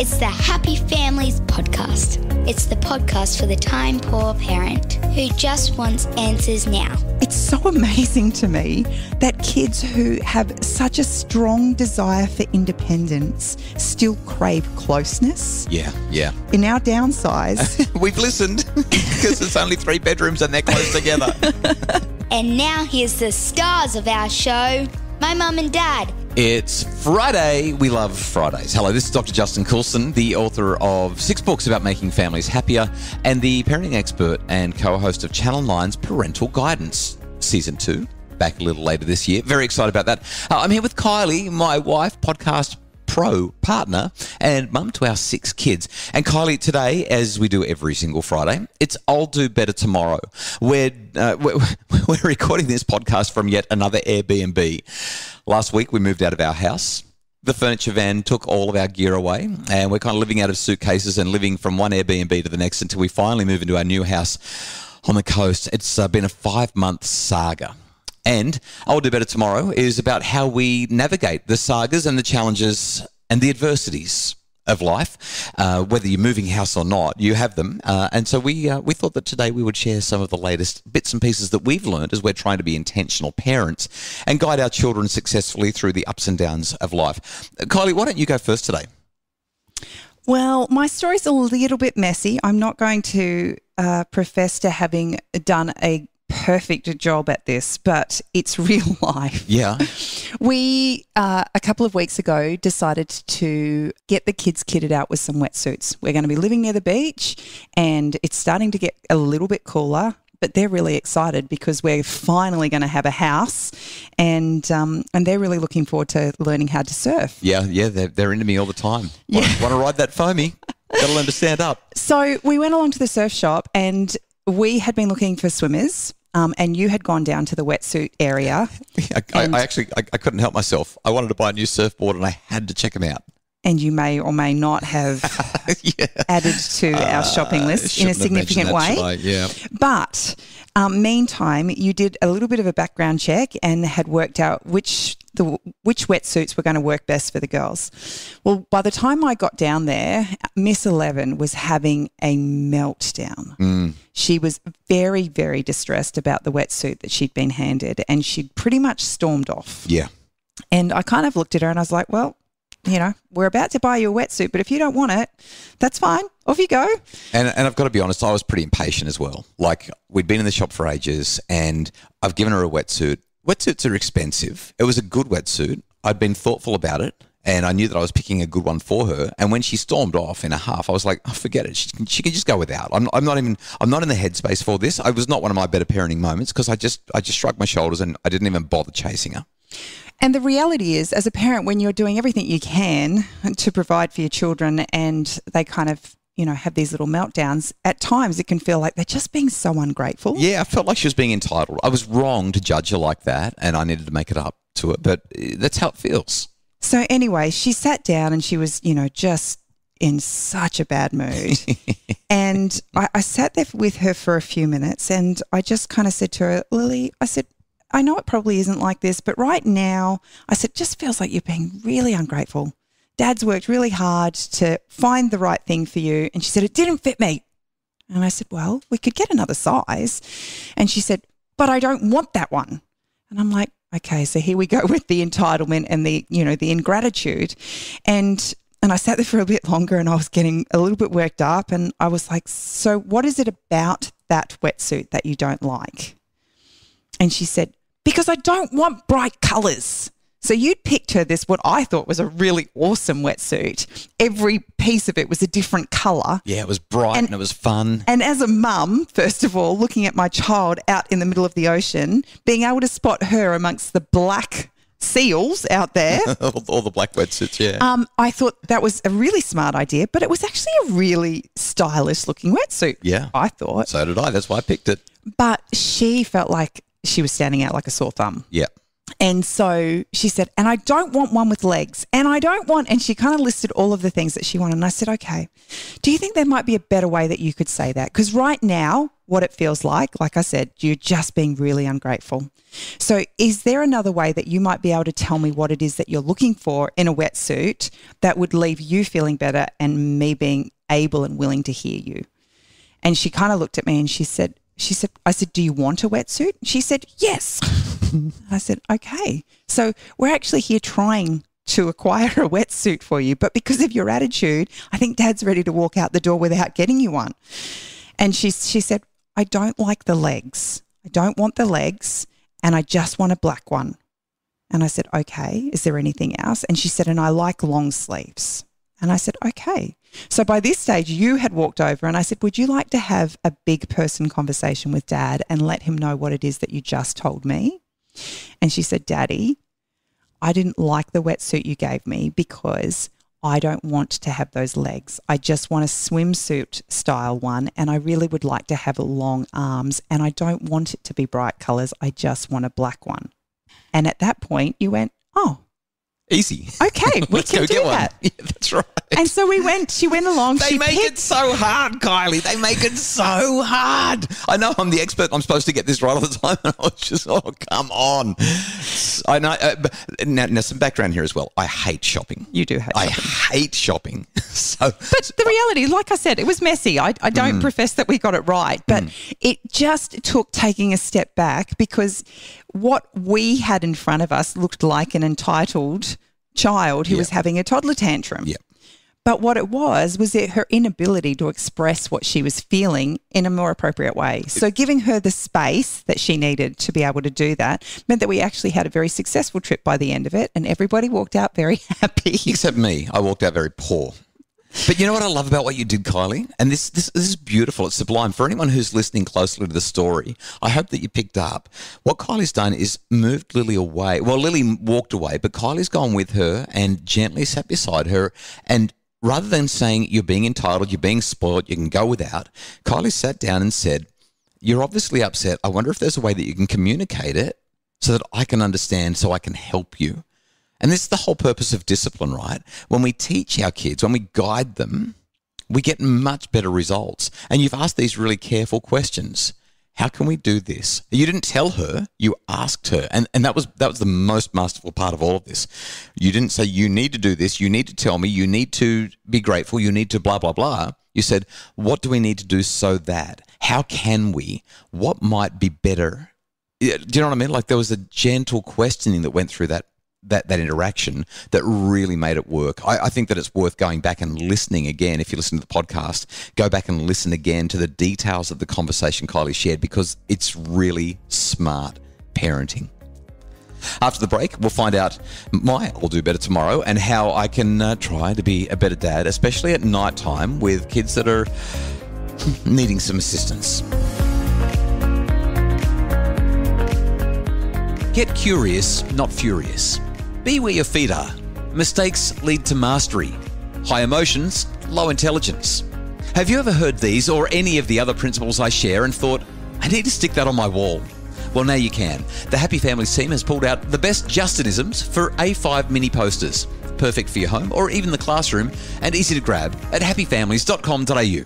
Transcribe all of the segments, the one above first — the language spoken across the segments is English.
It's the Happy Families Podcast. It's the podcast for the time poor parent who just wants answers now. It's so amazing to me that kids who have such a strong desire for independence still crave closeness. Yeah, yeah. In our downsize, We've listened because it's only three bedrooms and they're close together. And now here's the stars of our show my mum and dad. It's Friday. We love Fridays. Hello, this is Dr. Justin Coulson, the author of six books about making families happier and the parenting expert and co host of Channel 9's Parental Guidance Season 2. Back a little later this year. Very excited about that. Uh, I'm here with Kylie, my wife, podcast pro partner, and mum to our six kids. And Kylie, today, as we do every single Friday, it's I'll Do Better Tomorrow. We're, uh, we're, we're recording this podcast from yet another Airbnb. Last week, we moved out of our house. The furniture van took all of our gear away, and we're kind of living out of suitcases and living from one Airbnb to the next until we finally move into our new house on the coast. It's uh, been a five month saga. And I'll Do Better Tomorrow is about how we navigate the sagas and the challenges and the adversities of life. Uh, whether you're moving house or not, you have them. Uh, and so we, uh, we thought that today we would share some of the latest bits and pieces that we've learned as we're trying to be intentional parents and guide our children successfully through the ups and downs of life. Kylie, why don't you go first today? well, my story's a little bit messy. I'm not going to uh, profess to having done a perfect job at this, but it's real life. Yeah. We, uh, a couple of weeks ago, decided to get the kids kitted out with some wetsuits. We're going to be living near the beach and it's starting to get a little bit cooler. But they're really excited because we're finally going to have a house, and um, and they're really looking forward to learning how to surf. Yeah, yeah, they're, they're into me all the time. Want, want to ride that foamy? Got to learn to stand up. So we went along to the surf shop, and we had been looking for swimmers. Um, and you had gone down to the wetsuit area, I, I, I actually I, I couldn't help myself. I wanted to buy a new surfboard and I had to check them out. and you may or may not have yeah. added to our shopping list in a Uh, Shouldn't have mentioned significant way. I? Yeah. But um, meantime, you did a little bit of a background check and had worked out which the which wetsuits were going to work best for the girls. Well, by the time I got down there, Miss Eleven was having a meltdown. Mm. She was very, very distressed about the wetsuit that she'd been handed, and she'd pretty much stormed off. Yeah. And I kind of looked at her and I was like, "Well." You know, we're about to buy you a wetsuit, but if you don't want it, that's fine. Off you go. And, and I've got to be honest, I was pretty impatient as well. Like, we'd been in the shop for ages and I've given her a wetsuit. Wetsuits are expensive. It was a good wetsuit. I'd been thoughtful about it and I knew that I was picking a good one for her. And when she stormed off in a half, I was like, oh, forget it. She, can- she can just go without. I'm, I'm not even, I'm not in the headspace for this. I was not one of my better parenting moments because I just, I just shrugged my shoulders and I didn't even bother chasing her. And the reality is, as a parent, when you're doing everything you can to provide for your children and they kind of, you know, have these little meltdowns, at times it can feel like they're just being so ungrateful. Yeah, I felt like she was being entitled. I was wrong to judge her like that, and I needed to make it up to her. But uh, that's how it feels. So, anyway, she sat down and she was, you know, just in such a bad mood. and I, I sat there with her for a few minutes and I just kind of said to her, Lily, I said, I know it probably isn't like this, but right now, I said, just feels like you're being really ungrateful. Dad's worked really hard to find the right thing for you. And she said, it didn't fit me. And I said, well, we could get another size. And she said, but I don't want that one. And I'm like, okay, so here we go with the entitlement and the, you know, the ingratitude. And and I sat there for a bit longer and I was getting a little bit worked up and I was like, so what is it about that wetsuit that you don't like? And she said, because I don't want bright colors. So you'd picked her this, what I thought was a really awesome wetsuit. Every piece of it was a different color. Yeah, it was bright and, And- it was fun. And as a mum, first of all, looking at my child out in the middle of the ocean, being able to spot her amongst the black seals out there, all, all the black wetsuits, yeah. um, I thought that was a really smart idea, but it was actually a really stylish looking wetsuit. Yeah. I thought. so did I. That's why I picked it. But she felt like she was standing out like a sore thumb. Yeah. And so she said, and I don't want one with legs. And I don't want, and she kind of listed all of the things that she wanted. And I said, okay, do you think there might be a better way that you could say that? Because right now, what it feels like, like I said, you're just being really ungrateful. So, is there another way that you might be able to tell me what it is that you're looking for in a wetsuit that would leave you feeling better and me being able and willing to hear you? And she kind of looked at me and she said, she said, I said, do you want a wetsuit? She said, yes. I said, okay. So we're actually here trying to acquire a wetsuit for you, but because of your attitude, I think dad's ready to walk out the door without getting you one. And she, she said, I don't like the legs. I don't want the legs and I just want a black one. And I said, okay, is there anything else? And she said, and I like long sleeves. And I said, okay. So by this stage, you had walked over and I said, Would you like to have a big person conversation with dad and let him know what it is that you just told me? And she said, Daddy, I didn't like the wetsuit you gave me because I don't want to have those legs. I just want a swimsuit style one. And I really would like to have long arms. And I don't want it to be bright colors. I just want a black one. And at that point, you went, Oh, Easy. Okay, we can go do get that. one. Yeah, that's right. And so we went, she went along. They make picked, it so hard, Kylie. They make it so hard. I know I'm the expert. I'm supposed to get this right all the time. And I was just, oh, come on. I know. Uh, but now, now, some background here as well. I hate shopping. You do hate I shopping. hate shopping. So, But the reality, like I said, it was messy. I, I Mm. don't profess that we got it right, but it just took taking a step back because what we had in front of us looked like an entitled child who Yeah. was having a toddler tantrum. Yeah. But what it was was it her inability to express what she was feeling in a more appropriate way. So giving her the space that she needed to be able to do that meant that we actually had a very successful trip by the end of it and everybody walked out very happy. except me, I walked out very poor. But you know what I love about what you did, Kylie? And this, this this is beautiful. It's sublime. For anyone who's listening closely to the story, I hope that you picked up. What Kylie's done is moved Lily away. Well, Lily walked away, but Kylie's gone with her and gently sat beside her. And rather than saying, You're being entitled, you're being spoiled, you can go without, Kylie sat down and said, You're obviously upset. I wonder if there's a way that you can communicate it so that I can understand, so I can help you. And this is the whole purpose of discipline, right? When we teach our kids, when we guide them, we get much better results. And you've asked these really careful questions. How can we do this? You didn't tell her, you asked her. And, and that was that was the most masterful part of all of this. You didn't say you need to do this, you need to tell me, you need to be grateful, you need to blah blah blah. You said, what do we need to do so that? How can we? What might be better? Do you know what I mean? Like there was a gentle questioning that went through that that that interaction that really made it work. I, I think that it's worth going back and listening again. If you listen to the podcast, go back and listen again to the details of the conversation Kylie shared because it's really smart parenting. After the break, we'll find out my I'll do better tomorrow and how I can uh, try to be a better dad, especially at night time with kids that are needing some assistance. Get curious, not furious. Be where your feet are. Mistakes lead to mastery. High emotions, low intelligence. Have you ever heard these or any of the other principles I share and thought, I need to stick that on my wall? Well, now you can. The Happy Families team has pulled out the best Justinisms for A5 mini posters. Perfect for your home or even the classroom and easy to grab at happyfamilies.com.au.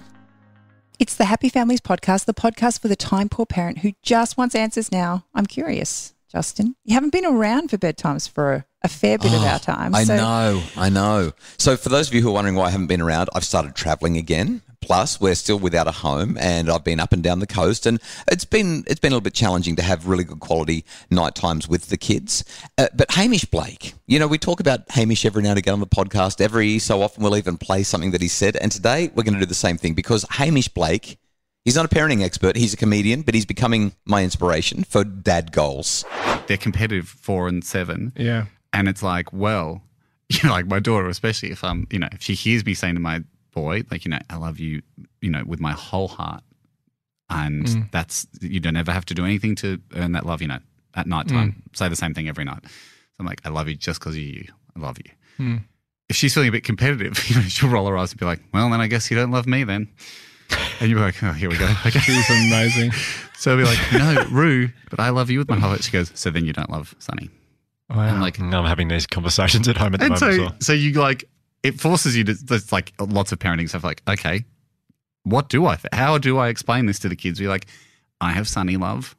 It's the Happy Families podcast, the podcast for the time poor parent who just wants answers now. I'm curious, Justin. You haven't been around for bedtimes for a, a fair bit of our time. Oh, I so know, I know. So, for those of you who are wondering why I haven't been around, I've started traveling again. Plus, we're still without a home, and I've been up and down the coast, and it's been it's been a little bit challenging to have really good quality night times with the kids. Uh, but Hamish Blake, you know, we talk about Hamish every now and again on the podcast. Every so often, we'll even play something that he said, and today we're going to do the same thing because Hamish Blake. He's not a parenting expert. He's a comedian, but he's becoming my inspiration for dad goals. they're competitive four and seven. Yeah. And it's like, well, you know, like my daughter, especially if I'm, you know, if she hears me saying to my boy, like, you know, I love you, you know, with my whole heart. And Mm. that's, you don't ever have to do anything to earn that love, you know, at night time. Say the same thing every night. So I'm like, I love you just because of you. I love you. Mm. If she's feeling a bit competitive, you know, she'll roll her eyes and be like, well, then I guess you don't love me then. And you'll be like, oh, here we go. Okay. She's amazing. So I'll be like, no, Rue, but I love you with my whole heart. She goes, so then you don't love Sonny. Wow. And, like- I'm having these conversations at home at the and moment so, as well. so you like it forces you to. There's like lots of parenting stuff. Like, okay, what do I? How do I explain this to the kids? You're like, I have Sonny love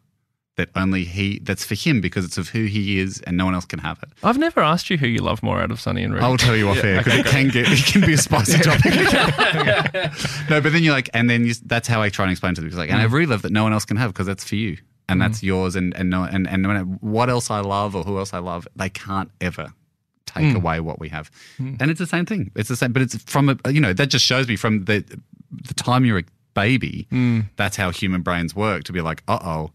that only he. That's for him because it's of who he is, and no one else can have it. I've never asked you who you love more out of Sonny and Rudy. I'll tell you off air because it can get it can be a spicy topic. no, but then you're like, and then you, that's how I try and explain to them. It's like, and I mm. really love that no one else can have because that's for you and that's mm. yours, and and no and and no matter what else I love or who else I love, they can't ever take mm. away what we have. And it's the same thing. It's the same, but it's from a you know that just shows me from the the time you're a baby, that's how human brains work. To be like, uh oh.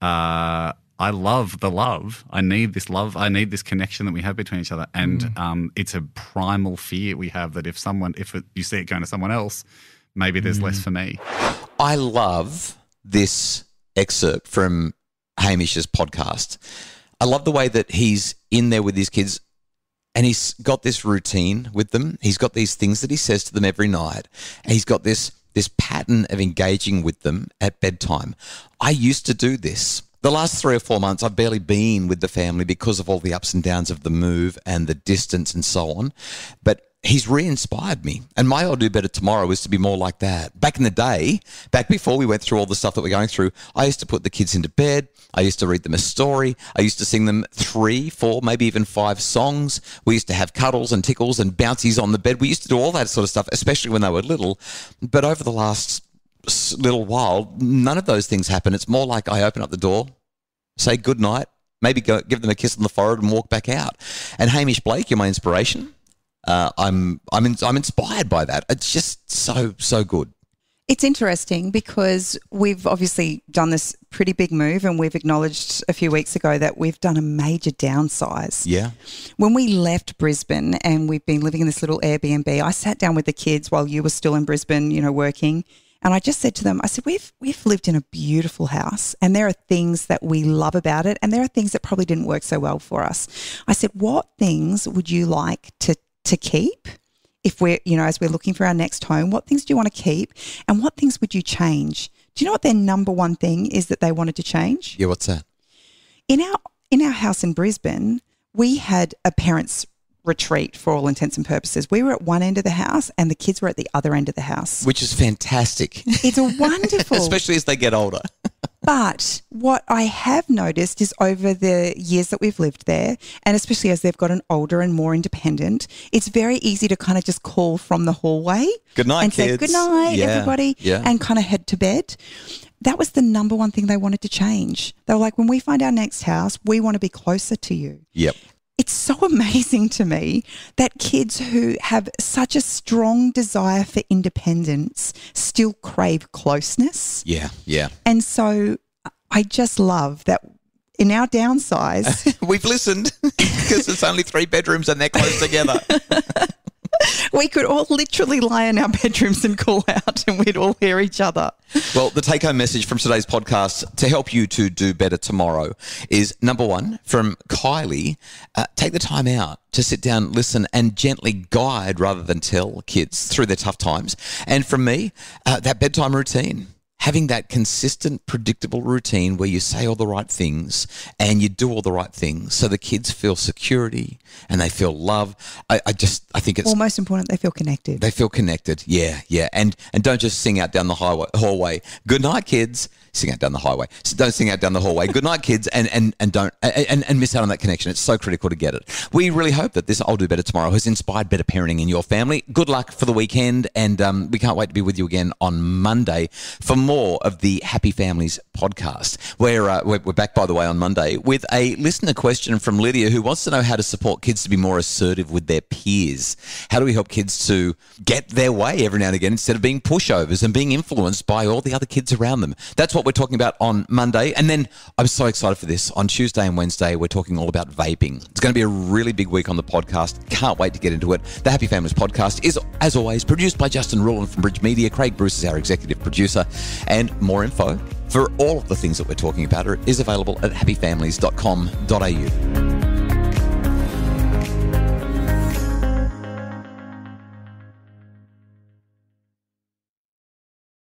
Uh, I love the love. I need this love. I need this connection that we have between each other. And um, it's a primal fear we have that if someone, if it, you see it going to someone else, maybe there's less for me. I love this excerpt from Hamish's podcast. I love the way that he's in there with his kids and he's got this routine with them. He's got these things that he says to them every night. And he's got this this pattern of engaging with them at bedtime. I used to do this. The last three or four months, I've barely been with the family because of all the ups and downs of the move and the distance and so on. But he's re-inspired me. And my i'll do better tomorrow is to be more like that. Back in the day back before we went through all the stuff that we're going through i used to put the kids into bed. I used to read them a story. I used to sing them three four maybe even five songs. We used to have cuddles and tickles and bouncies on the bed. We used to do all that sort of stuff especially when they were little. But over the last little while none of those things happen. It's more like i open up the door say good night maybe go give them a kiss on the forehead and walk back out. And hamish blake you're my inspiration uh, I'm I'm in, I'm inspired by that. It's just so so good. It's interesting because we've obviously done this pretty big move and we've acknowledged a few weeks ago that we've done a major downsize. Yeah, When we left Brisbane and we've been living in this little Airbnb, I sat down with the kids while you were still in Brisbane, you know, working. And I just said to them, I said, we've, we've lived in a beautiful house and there are things that we love about it. And there are things that probably didn't work so well for us. I said, what things would you like to, to keep? If we're, you know, as we're looking for our next home, what things do you want to keep and what things would you change? Do you know what their number one thing is that they wanted to change? yeah. What's that? in our in our house in Brisbane, we had a parents retreat for all intents and purposes. We were at one end of the house and the kids were at the other end of the house. Which is fantastic, It's a wonderful. especially as they get older. But what I have noticed is over the years that we've lived there, and especially as they've gotten older and more independent, it's very easy to kind of just call from the hallway Good night, and say kids. good night, Yeah, everybody, yeah. and kind of head to bed. That was the number one thing they wanted to change. They were like, when we find our next house, we want to be closer to you. Yep. It's so amazing to me that kids who have such a strong desire for independence still crave closeness. Yeah. Yeah. And so uh, I just love that in our downsize, We've listened because it's only three bedrooms and they're close together. we could all literally lie in our bedrooms and call out and we'd all hear each other. Well, the take home message from today's podcast to help you to do better tomorrow is number one from Kylie uh, take the time out to sit down, listen, and gently guide rather than tell kids through their tough times. And from me, uh, that bedtime routine. Having that consistent, predictable routine where you say all the right things and you do all the right things so the kids feel security and they feel love. I, I just, I think it's Well, most important, they feel connected. they feel connected. Yeah, yeah. And and don't just sing out down the highway hallway. Good night, kids. Sing out down the highway. So don't sing out down the hallway. Good night, kids. And and and don't and, and miss out on that connection. It's so critical to get it. We really hope that this I'll do better tomorrow has inspired better parenting in your family. Good luck for the weekend, and um, we can't wait to be with you again on Monday for more of the Happy Families podcast. We're uh, we're, we're back by the way on Monday with a listener question from Lydia who wants to know how to support kids to be more assertive with their peers. How do we help kids to get their way every now and again instead of being pushovers and being influenced by all the other kids around them? That's what we're talking about on Monday. And then I'm so excited for this. On Tuesday and Wednesday, we're talking all about vaping. It's going to be a really big week on the podcast. Can't wait to get into it. The Happy Families podcast is, as always, produced by Justin Ruland from Bridge Media. Craig Bruce is our executive producer. And more info for all of the things that we're talking about is available at happyfamilies.com.au.